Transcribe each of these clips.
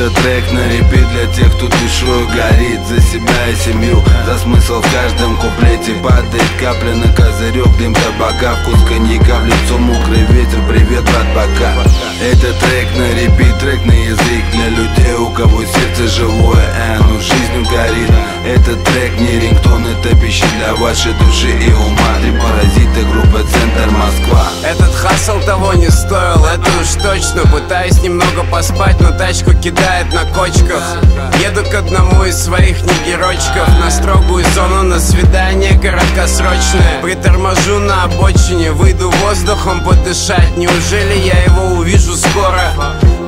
Это трек на репит для тех, кто душой горит За себя и семью, за смысл в каждом куплете Падает капля на козырек, дым табака Вкус коньяка, в лицо мокрый ветер. Привет, брат, пока. Это трек на репит, трек на язык Для людей, у кого сердце живое, э, оно жизнью горит. Этот трек не рингтон, это пища для вашей души и ума. Три паразиты, группа Центр Москва Этот хасл того не стоил, точно Пытаюсь немного поспать, но тачку кидает на кочках. Еду к одному из своих негерочков На строгую зону на свидание короткосрочное. Приторможу на обочине, выйду воздухом подышать. Неужели я его увижу скоро?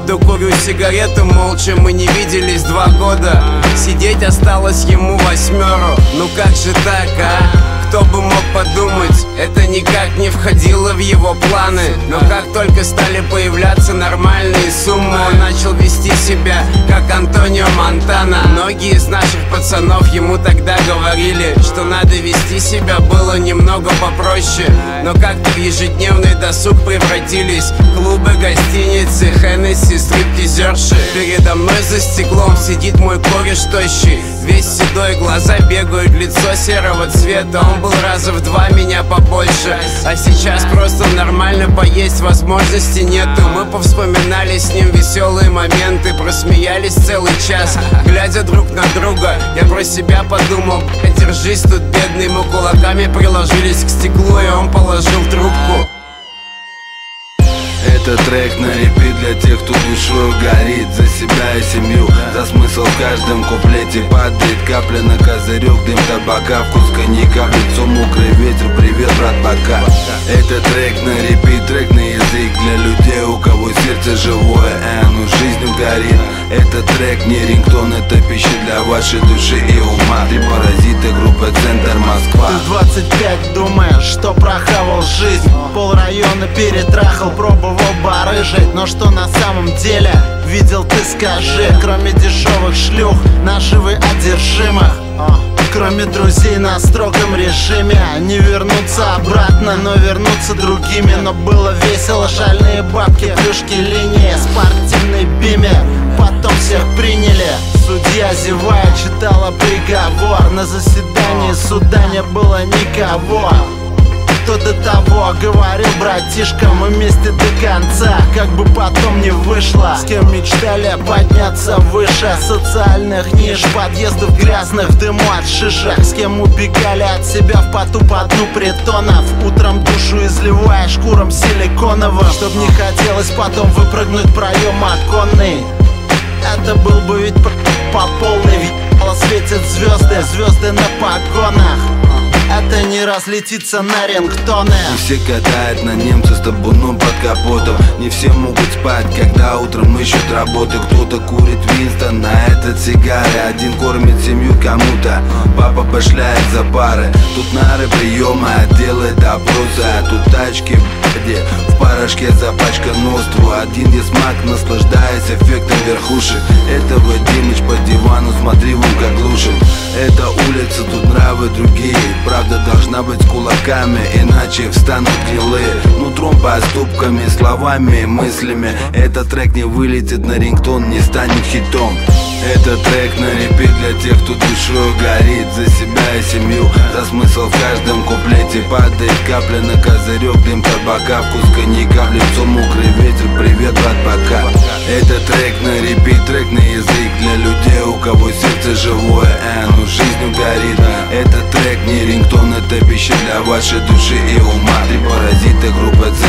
Докурю сигарету молча, мы не виделись два года. Сидеть осталось ему восьмеру, ну как же так, а? Кто бы мог подумать, это никак не входило в его планы. Но как только стали появляться нормальные суммы Он начал вести себя, как Антонио Монтана Многие из наших пацанов ему тогда говорили Что надо вести себя было немного попроще. Но как-то в ежедневный досуг превратились Клубы, гостиницы, Хеннесси, стриптизерши Передо мной за стеклом сидит мой кореш тощий. Весь седой, глаза бегают, лицо серого цвета. Он был раза в два меня побольше. А сейчас просто нормально поесть возможности нету. Мы повспоминали с ним веселые моменты Просмеялись целый час, глядя друг на друга. Я про себя подумал, держись тут бедный Мы кулаками приложились к стеклу и он положил трубку это трек на репит для тех, кто душой горит За себя и семью, за смысл в каждом куплете Падает капля на козырек, дым табака. Вкус коньяка, в лицо мокрый ветер Привет, брат, пока. Это трек на репит, трек на язык Для людей, у кого сердце живое, э, оно жизнью горит. Это трек не рингтон, это пища для вашей души и ума. Три паразиты, группа Центр Москва Ты 25 думаешь, что прохавал жизнь. Пол района перетрахал, пробовал барыжить. Но что на самом деле видел ты скажи. Кроме дешевых шлюх, нашивы одержимых. Кроме друзей на строгом режиме. Не вернуться обратно, но вернуться другими. Но было весело, шальные бабки, плюшки, линии Спортивный бимер, потом всех приняли. Судья, зевая, читала приговор. На заседании суда не было никого кто до того говорил, братишка, мы вместе до конца Как бы потом не вышло. С кем мечтали подняться выше Социальных ниш, подъездов грязных, в дыму от шишек. С кем убегали от себя в поту по дну притонов. Утром душу изливая шкуром силиконовым. Чтоб не хотелось потом выпрыгнуть проем оконный Это был бы ведь по полной светят звезды, звезды на погонах это не разлетится на рингтоны. Не все катают на немца с табуном под капотом. Не все могут спать, когда утром ищут работы Кто-то курит Винстон, на этот сигары Один кормит семью кому-то Папа башляет за пары. Тут нары приема, делает опросы. А тут тачки, где в порошке запачкан ностру Один смак, наслаждаясь эффектом верхушек. Этого Димыч по дивану, смотри вон как глушит. Это улица, тут нравы другие. Правда должна быть кулаками, иначе встанут гнилые Нутром, поступками, словами, мыслями. Этот трек не вылетит на рингтон, не станет хитом. Это трек на репит для тех, кто душой горит За себя и семью, за смысл в каждом куплете Падает капля на козырек, дым табака Вкус коньяка, в лицо мокрый ветер. Привет, брат, пока. Это трек на репит, трек на язык. Для людей, у кого сердце живое, вашей души и ума. Три Центр Москва